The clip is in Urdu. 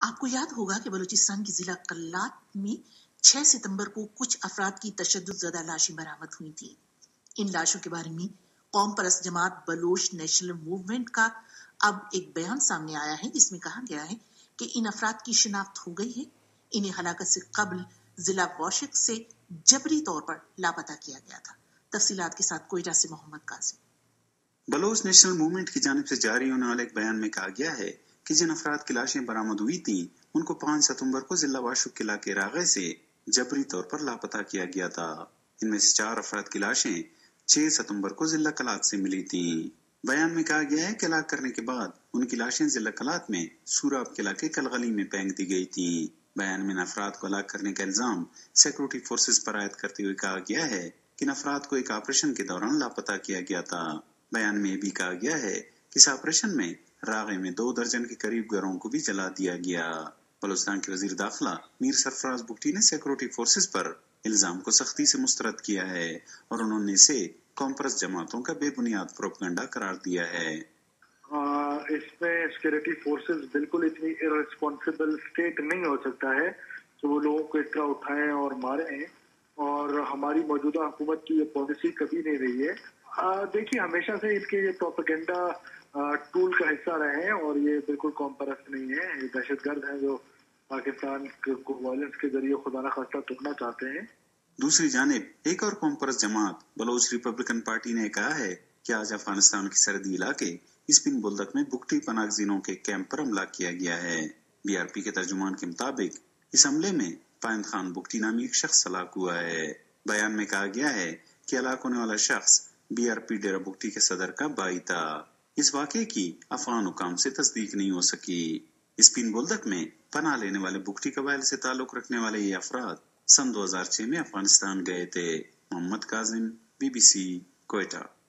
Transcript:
آپ کو یاد ہوگا کہ بلوچستان کی ضلع قلات میں چھ ستمبر کو کچھ افراد کی تشدد زدہ لاشیں برآمد ہوئی تھیں۔ ان لاشوں کے بارے میں قوم پرست جماعت بلوچ نیشنل موومنٹ کا اب ایک بیان سامنے آیا ہے، جس میں کہا گیا ہے کہ ان افراد کی شناخت ہو گئی ہے۔ انہیں ہلاکت سے قبل ضلع واشق سے جبری طور پر لاپتہ کیا گیا تھا۔ تفصیلات کے ساتھ کوئٹہ سے محمد قاسم۔ بلوچ نیشنل موومنٹ کی جانب سے جاری ہونے والے ایک بیان میں کہا گیا ہے کہ جن افراد کی لاشیں برآمد ہوئی تھیں، ان کو پانچ ستمبر کو ضلع واشق قلعہ کے راغے سے جبری طور پر لاپتہ کیا گیا تھا۔ ان میں سے چار افراد کی لاشیں چھ ستمبر کو ضلع کلات سے ملی تھیں۔ بیان میں کہا گیا ہے کہ ہلاک کرنے کے بعد ان کی لاشیں ضلع کلات میں سوراب قلعہ کے کلغلی میں پھینک دی گئی تھی بیان میں افراد کو ہلاک کرنے کا الزام سیکورٹی فورسز پر عائد کرتے ہوئے کہا گیا ہے کہ افراد کو ایک آپریشن کے دوران لاپتہ کیا گیا تھا۔ بیان میں یہ بھی کہا گیا ہے اس آپریشن میں راغے میں دو درجن کے قریب گھروں کو بھی جلا دیا گیا۔ بلوچستان کے وزیر داخلہ میر سرفراز بکٹی نے سیکورٹی فورسز پر الزام کو سختی سے مسترد کیا ہے اور انہوں نے اسے کمپرس جماعتوں کا بے بنیاد پروپگنڈا قرار دیا ہے۔ ہاں، اس میں سیکورٹی فورسز بالکل اتنی ارسپانسبل اسٹیٹ نہیں ہو سکتا ہے کہ وہ لوگوں کو اس طرح اٹھائیں اور ماریں۔ اور ہماری موجودہ حکومت کی یہ پالیسی کبھی نہیں رہی ہے۔ دیکھیے، ہمیشہ سے ان کے یہ پروپگنڈا ٹول کا حصہ رہے ہیں اور یہ بالکل قوم پرست نہیں ہے یہ دہشت گرد ہیں جو پاکستان کو وائلنس کے ذریعے خدا نخواستہ توڑنا چاہتے ہیں۔ دوسری جانب، ایک اور قوم پرست جماعت، بلوچ ریپبلکن پارٹی نے کہا ہے کہ آج افغانستان کی سرحدی علاقے اسپن بلدک میں بکٹی پناہ گزینوں کے کیمپ پر حملہ کیا گیا ہے۔ بی آر پی کے ترجمان کے مطابق، اس حملے میں پائند خان بکٹی نامی ایک شخص ہلاک ہوا ہے۔ بیان میں کہا گیا ہے کہ ہلاک ہونے والا شخص B R P Dera Bugti کے صدر کا بائی تھا اس واقعے کی افغان حکام سے تصدیق نہیں ہو سکی۔ اسپین بولدک میں پناہ لینے والے بکٹی قبائل سے تعلق رکھنے والے یہ افراد سن دو ہزار چھ میں افغانستان گئے تھے۔ Muhammad Kazim B B C, Quetta.